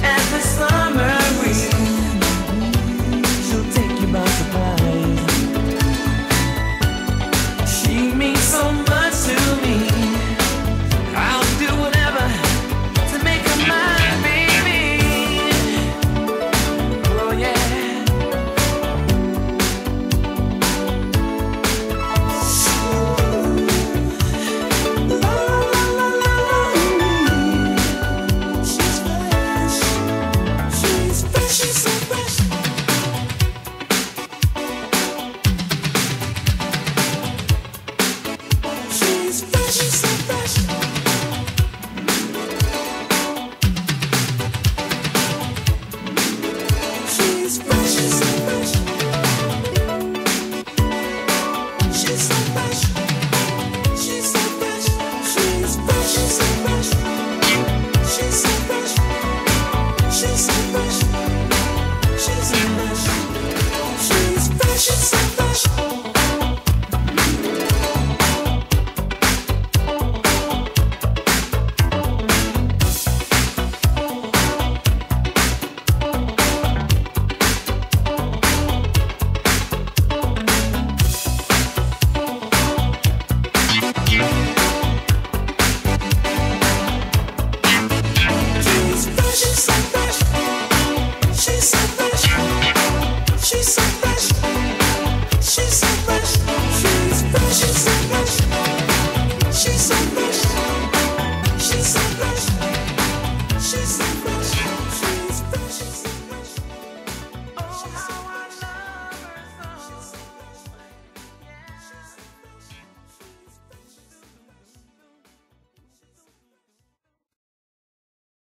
And the sun. Deixa eu sentar. Emotions.